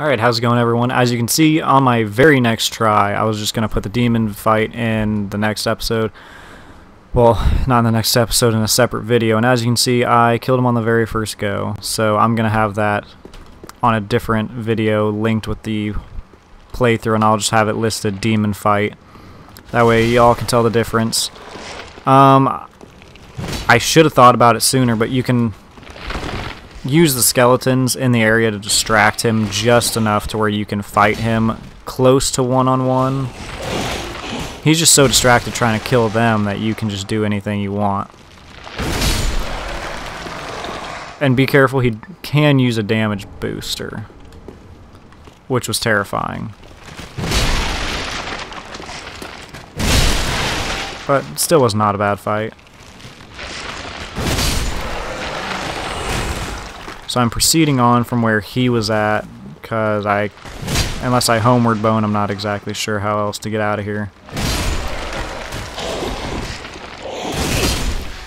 Alright, how's it going everyone? As you can see on my very next try, I was just going to put the demon fight in the next episode. Well, not in the next episode, in a separate video. And as you can see, I killed him on the very first go. So I'm going to have that on a different video linked with the playthrough and I'll just have it listed demon fight. That way y'all can tell the difference. Um, I should have thought about it sooner, but you can use the skeletons in the area to distract him just enough to where you can fight him close to one-on-one. -on -one. He's just so distracted trying to kill them that you can just do anything you want. And be careful, he can use a damage booster, which was terrifying. But still was not a bad fight. So I'm proceeding on from where he was at, because I, unless I homeward bone, I'm not exactly sure how else to get out of here.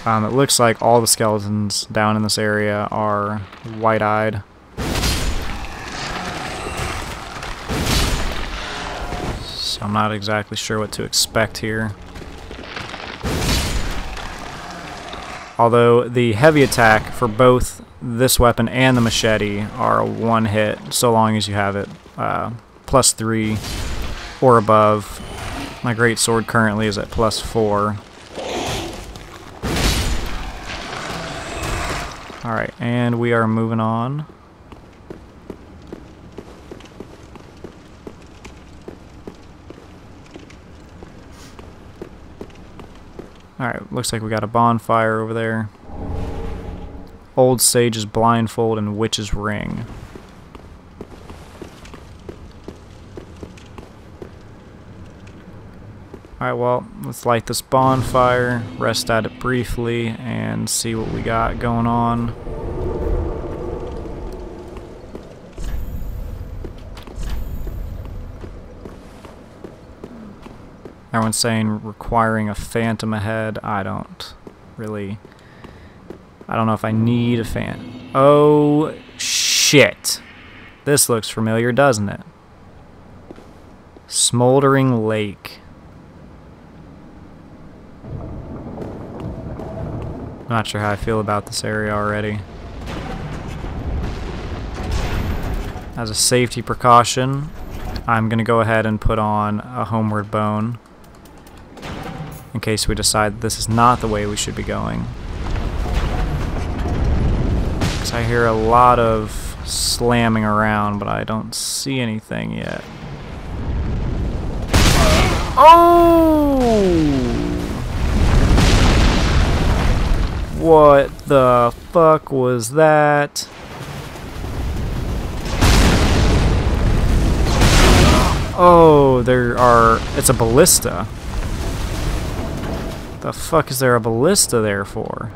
Um, it looks like all the skeletons down in this area are white-eyed. So I'm not exactly sure what to expect here. Although the heavy attack for both this weapon and the machete are one hit so long as you have it uh, plus three or above. My great sword currently is at plus four. Alright, and we are moving on. Alright, looks like we got a bonfire over there. Old Sage's Blindfold and Witch's Ring. Alright, well, let's light this bonfire, rest at it briefly, and see what we got going on. Everyone's saying requiring a phantom ahead. I don't really... I don't know if I need a fan. Oh, shit. This looks familiar, doesn't it? Smoldering Lake. Not sure how I feel about this area already. As a safety precaution, I'm going to go ahead and put on a homeward bone in case we decide this is not the way we should be going. I hear a lot of slamming around, but I don't see anything yet. Oh! What the fuck was that? Oh, there are... It's a ballista. The fuck is there a ballista there for?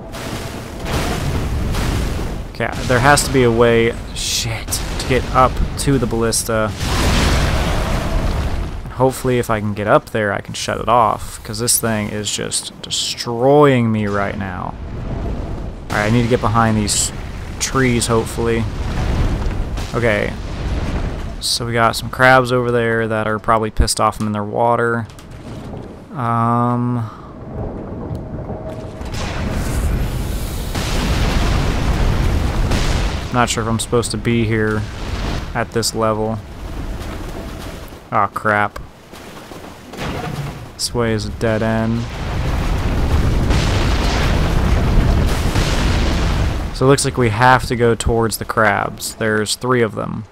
Okay, there has to be a way, shit, to get up to the ballista. Hopefully if I can get up there, I can shut it off, because this thing is just destroying me right now. Alright, I need to get behind these trees, hopefully. Okay, so we got some crabs over there that are probably pissed off them in their water. Um... Not sure if I'm supposed to be here at this level. Oh crap. This way is a dead end. So it looks like we have to go towards the crabs. There's three of them.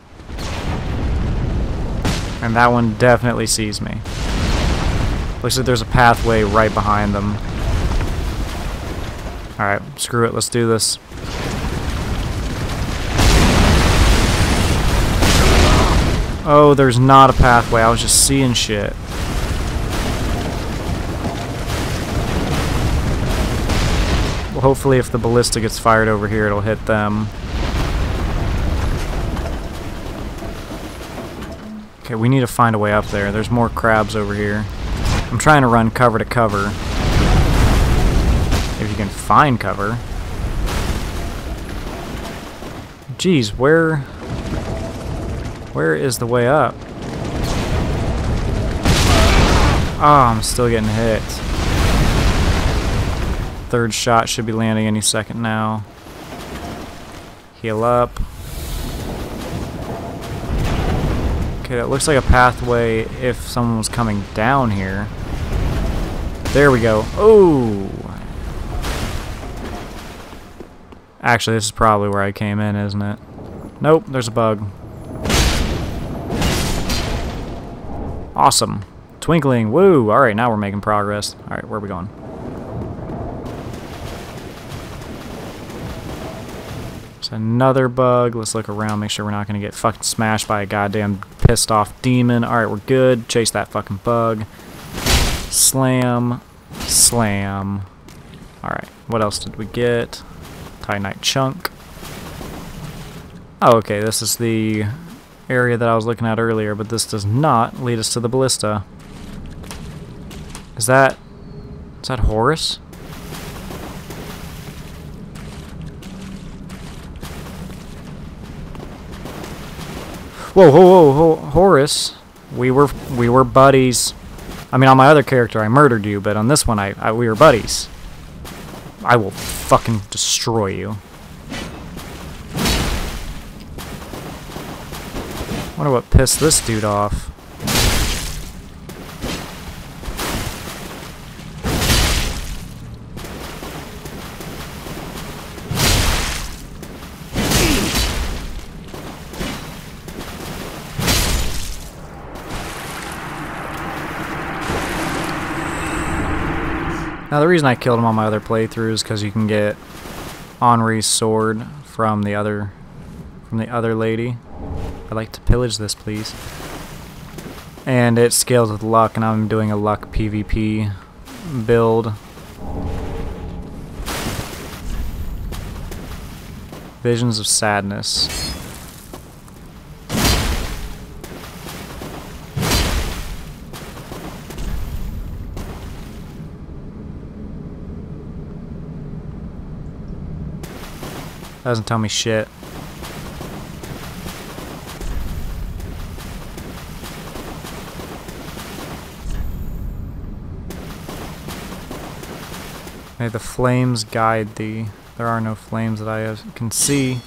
And that one definitely sees me. Looks like there's a pathway right behind them. Alright, screw it, let's do this. Oh, there's not a pathway. I was just seeing shit. Well, hopefully if the ballista gets fired over here, it'll hit them. Okay, we need to find a way up there. There's more crabs over here. I'm trying to run cover to cover. If you can find cover. Geez, where... Where is the way up? Oh, I'm still getting hit. Third shot should be landing any second now. Heal up. Okay, that looks like a pathway if someone was coming down here. There we go. Oh! Actually, this is probably where I came in, isn't it? Nope, there's a bug. Awesome. Twinkling. Woo! Alright, now we're making progress. Alright, where are we going? There's another bug. Let's look around, make sure we're not going to get fucking smashed by a goddamn pissed off demon. Alright, we're good. Chase that fucking bug. Slam. Slam. Alright, what else did we get? Titanite chunk. Oh, okay, this is the area that I was looking at earlier, but this does not lead us to the ballista. Is that... Is that Horace? Whoa, whoa, whoa, whoa, Horace. We were we were buddies. I mean, on my other character, I murdered you, but on this one, I, I we were buddies. I will fucking destroy you. Wonder what pissed this dude off. Now the reason I killed him on my other playthrough is because you can get Anri's sword from the other from the other lady. I'd like to pillage this, please. And it scales with luck, and I'm doing a luck PvP build. Visions of Sadness. Doesn't tell me shit. May the flames guide thee. There are no flames that I can see.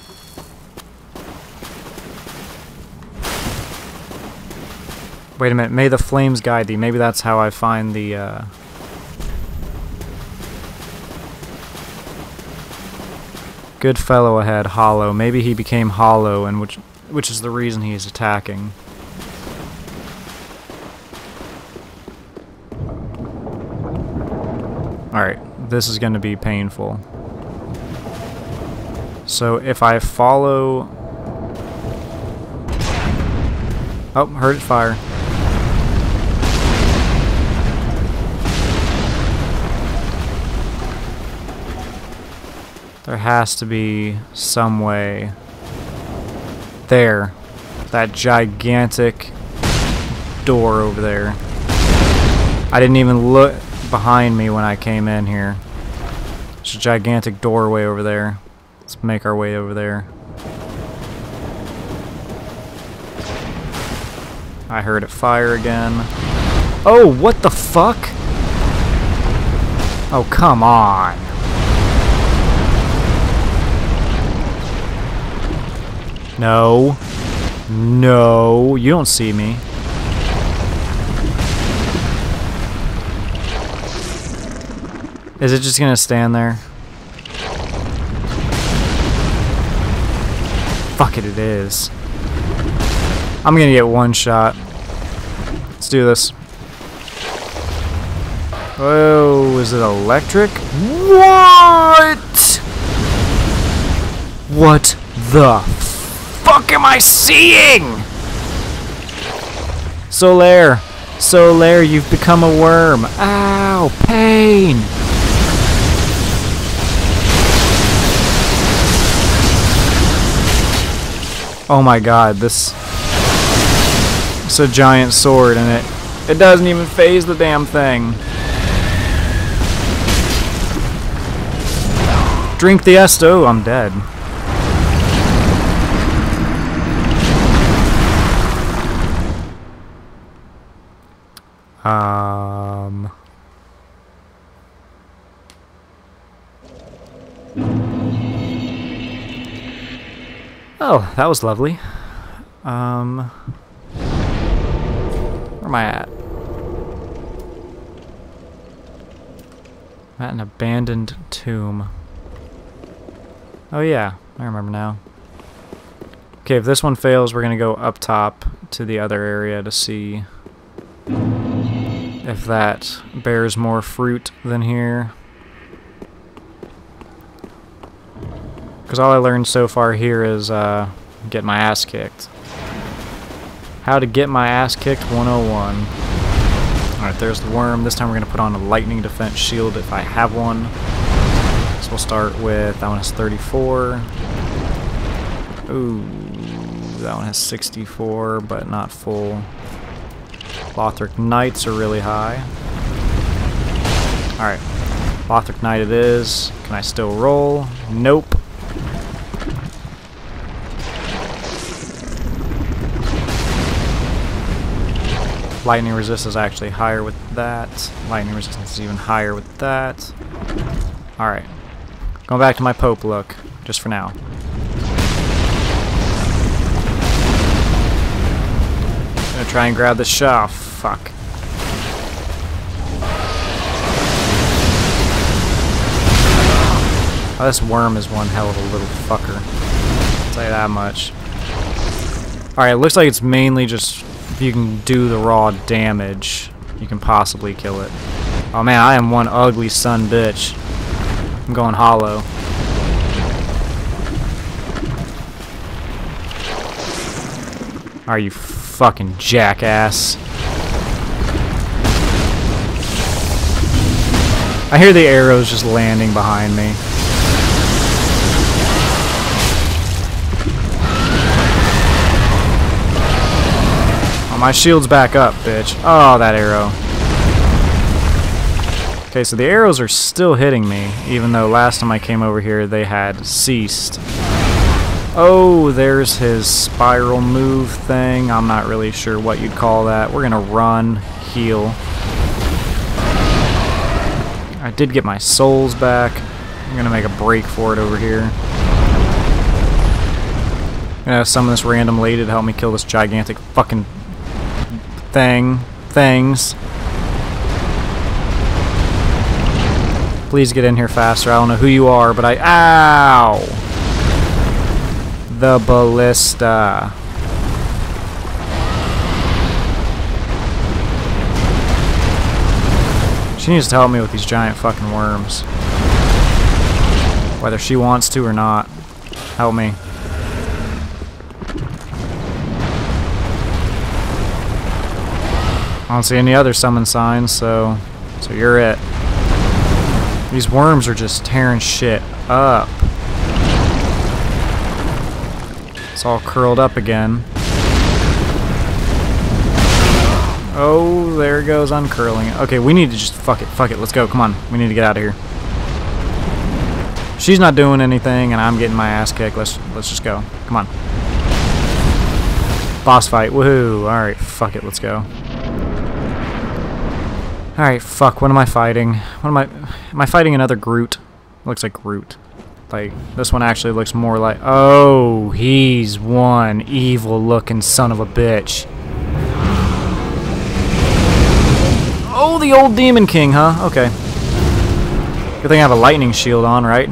Wait a minute. May the flames guide thee. Maybe that's how I find the, uh... Good fellow ahead, Hollow. Maybe he became Hollow, and which, which is the reason he is attacking. Alright this is going to be painful. So if I follow... Oh, heard it fire. There has to be some way. There. That gigantic door over there. I didn't even look behind me when I came in here. A gigantic doorway over there. Let's make our way over there. I heard it fire again. Oh, what the fuck? Oh, come on. No. No, you don't see me. Is it just gonna stand there? Fuck it, it is. I'm gonna get one shot. Let's do this. Oh, is it electric? What? What the fuck am I seeing? Solaire, Solaire, you've become a worm. Ow, pain. Oh my god, this... It's a giant sword and it... It doesn't even phase the damn thing. Drink the Estus, I'm dead. Um... Oh, that was lovely. Um, where am I at? I'm at an abandoned tomb. Oh yeah, I remember now. Okay, if this one fails, we're gonna go up top to the other area to see if that bears more fruit than here. Because all I learned so far here is uh, get my ass kicked. How to get my ass kicked 101. Alright, there's the worm. This time we're going to put on a lightning defense shield if I have one. So we'll start with, that one has 34. Ooh, that one has 64, but not full. Lothric Knights are really high. Alright, Lothric Knight it is. Can I still roll? Nope. Lightning resist is actually higher with that. Lightning resistance is even higher with that. Alright. Going back to my Pope look, just for now. Gonna try and grab the shaft. Oh, fuck. Oh, this worm is one hell of a little fucker. I'll tell you that much. Alright, looks like it's mainly just if you can do the raw damage, you can possibly kill it. Oh man, I am one ugly son bitch. I'm going hollow. Are you fucking jackass? I hear the arrows just landing behind me. My shield's back up, bitch. Oh, that arrow. Okay, so the arrows are still hitting me, even though last time I came over here they had ceased. Oh, there's his spiral move thing. I'm not really sure what you'd call that. We're gonna run, heal. I did get my souls back. I'm gonna make a break for it over here. I'm gonna summon this random lady to help me kill this gigantic fucking thing, things. Please get in here faster. I don't know who you are, but I... Ow! The ballista. She needs to help me with these giant fucking worms. Whether she wants to or not. Help me. I don't see any other summon signs, so so you're it. These worms are just tearing shit up. It's all curled up again. Oh, there goes uncurling. Okay, we need to just fuck it, fuck it, let's go, come on. We need to get out of here. She's not doing anything and I'm getting my ass kicked. Let's let's just go. Come on. Boss fight, woohoo. Alright, fuck it, let's go. Alright, fuck, what am I fighting? What am I... Am I fighting another Groot? Looks like Groot. Like, this one actually looks more like... Oh, he's one evil-looking son of a bitch. Oh, the old Demon King, huh? Okay. Good thing I have a lightning shield on, right?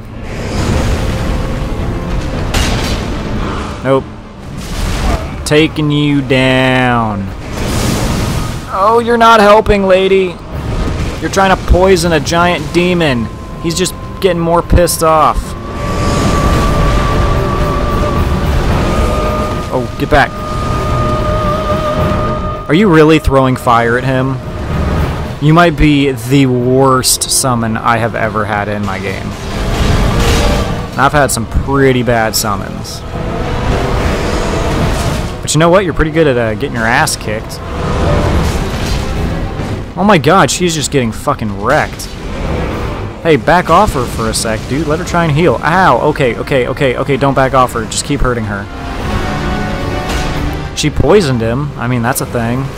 Nope. Taking you down. Oh, you're not helping, lady. You're trying to poison a giant demon. He's just getting more pissed off. Oh, get back. Are you really throwing fire at him? You might be the worst summon I have ever had in my game. I've had some pretty bad summons. But you know what? You're pretty good at uh, getting your ass kicked. Oh my god, she's just getting fucking wrecked. Hey, back off her for a sec, dude. Let her try and heal. Ow! Okay, okay, okay, okay, don't back off her. Just keep hurting her. She poisoned him. I mean, that's a thing.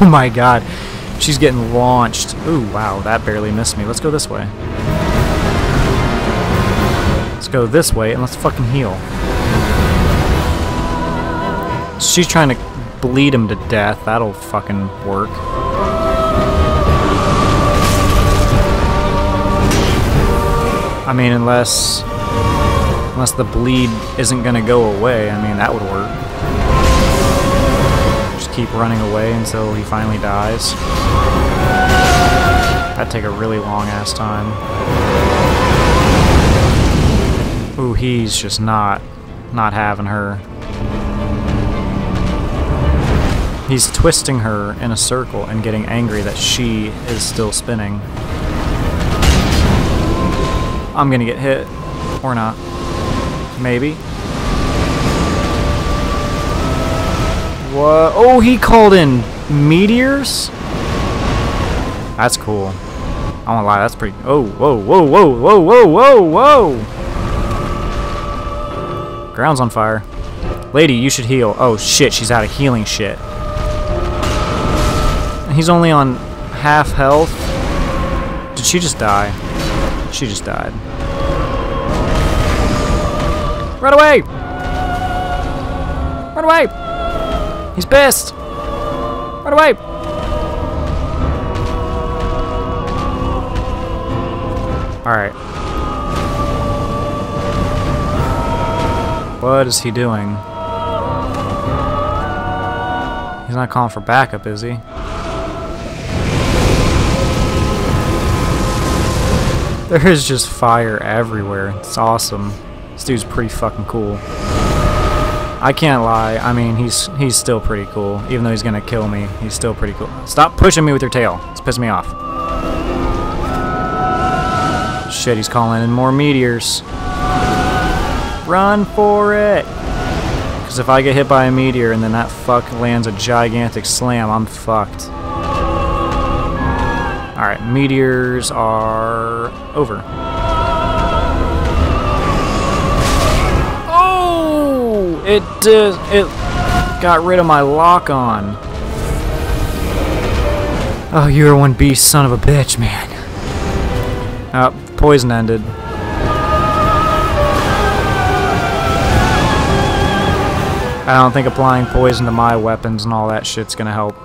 oh my god. She's getting launched. Ooh, wow, that barely missed me. Let's go this way. Let's go this way and let's fucking heal. She's trying to bleed him to death. That'll fucking work. I mean, unless unless the bleed isn't gonna go away. I mean, that would work. Just keep running away until he finally dies. That'd take a really long ass time. Ooh, he's just not not having her. He's twisting her in a circle and getting angry that she is still spinning. I'm gonna get hit. Or not. Maybe. What? Oh, he called in meteors? That's cool. I won't lie, that's pretty... Oh, whoa, whoa, whoa, whoa, whoa, whoa, whoa! Ground's on fire. Lady, you should heal. Oh, shit, she's out of healing shit. He's only on half health. Did she just die? She just died. Run away! Run away! He's pissed! Run away! Alright. What is he doing? He's not calling for backup, is he? There is just fire everywhere. It's awesome. This dude's pretty fucking cool. I can't lie. I mean, he's he's still pretty cool. Even though he's gonna kill me, he's still pretty cool. Stop pushing me with your tail. It's pissing me off. Shit, he's calling in more meteors. Run for it! Because if I get hit by a meteor and then that fuck lands a gigantic slam, I'm fucked. Alright, meteors are over. Oh! It, uh, it got rid of my lock on. Oh, you're one beast son of a bitch, man. Oh, poison ended. I don't think applying poison to my weapons and all that shit's gonna help.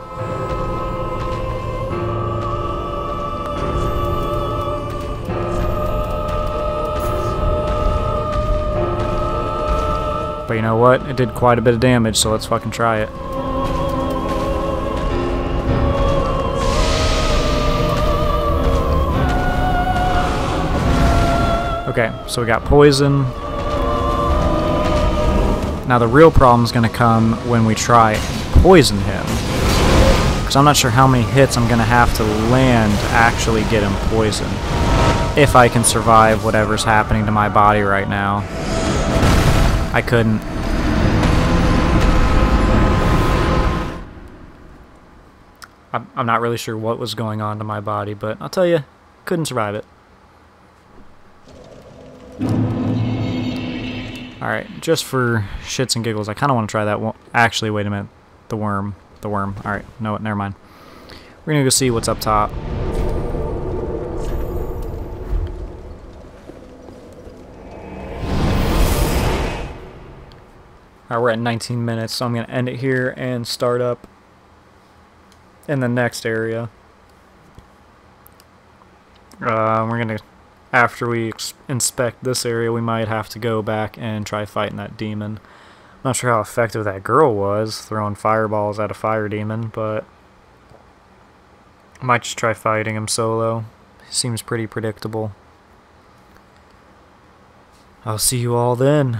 But you know what? It did quite a bit of damage, so let's fucking try it. Okay, so we got poison. Now the real problem is going to come when we try poison him. Because I'm not sure how many hits I'm going to have to land to actually get him poisoned. If I can survive whatever's happening to my body right now. I couldn't. I'm, not really sure what was going on to my body, but I'll tell you, couldn't survive it. Alright, just for shits and giggles, I kind of want to try that one. Actually, wait a minute. The worm. The worm. Alright, no, never mind. We're going to go see what's up top. Alright, we're at 19 minutes, so I'm going to end it here and start up in the next area. Uh, we're going to after we inspect this area, we might have to go back and try fighting that demon. I'm not sure how effective that girl was, throwing fireballs at a fire demon, but I might just try fighting him solo. Seems pretty predictable. I'll see you all then.